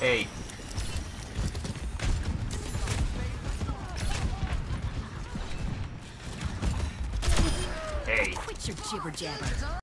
Hey. Hey. Quit your jibber jabber.